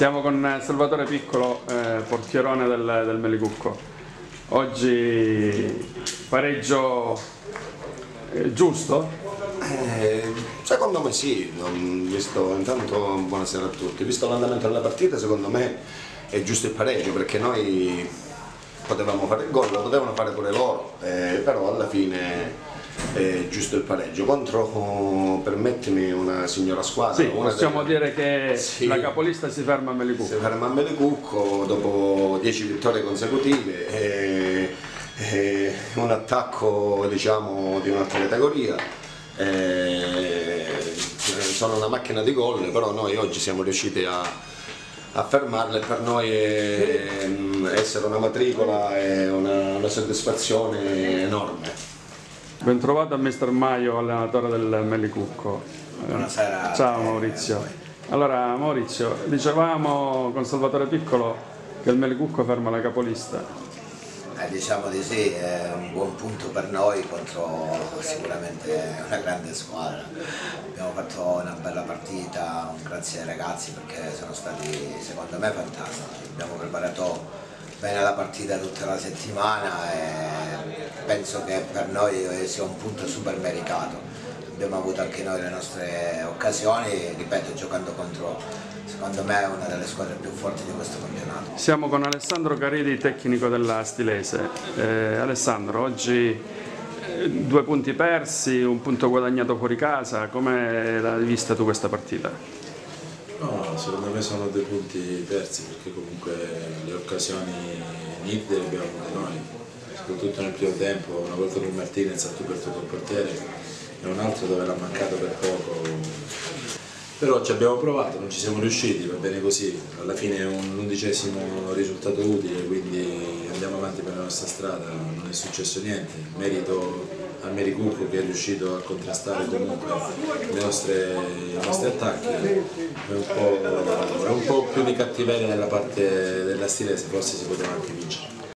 Siamo con Salvatore Piccolo, eh, portierone del, del Melicucco. Oggi pareggio eh, giusto? Eh, secondo me sì, visto, intanto buonasera a tutti, visto l'andamento della partita secondo me è giusto il pareggio perché noi potevamo fare il gol, lo potevano fare pure loro, eh, però alla fine è giusto il pareggio contro, oh, permettimi, una signora squadra. Sì, possiamo delle- dire che Sì. la capolista si ferma a Si Melicucco. ferma a Melicucco dopo 10 vittorie consecutive e, e un attacco diciamo, di un'altra categoria. Sono una macchina di gol, però noi oggi siamo riusciti a, a fermarle e per noi è- essere una matricola è una, una soddisfazione enorme. Bentrovato a Mister Maio, allenatore del Melicucco. Buonasera. Ciao Maurizio. Allora Maurizio, dicevamo con Salvatore Piccolo che il Melicucco ferma la capolista. Eh, diciamo di sì, è un buon punto per noi contro sicuramente una grande squadra. Abbiamo fatto una bella partita, grazie ai ragazzi perché sono stati secondo me fantastici. Abbiamo preparato bene la partita tutta la settimana e penso che per noi sia un punto super meritato. Abbiamo avuto anche noi le nostre occasioni, ripeto, giocando contro secondo me una delle squadre più forti di questo campionato. Siamo con Alessandro Caridi, tecnico della Stilese. Eh, Alessandro, oggi eh, due punti persi, un punto guadagnato fuori casa, come l'hai vista tu questa partita? No, secondo me sono dei punti persi perché comunque le occasioni nitide le abbiamo avute noi, soprattutto nel primo tempo, una volta con Martinez ha coperto col portiere e un altro dove l'ha mancato per poco. Però ci abbiamo provato, non ci siamo riusciti, va bene così, alla fine è un undicesimo risultato utile, quindi andiamo avanti per la nostra strada, non è successo niente, merito al Mericucco che è riuscito a contrastare comunque le nostre- i nostri attacchi, è un, po', è un po' più di cattiveria nella parte della stilese, forse si poteva anche vincere.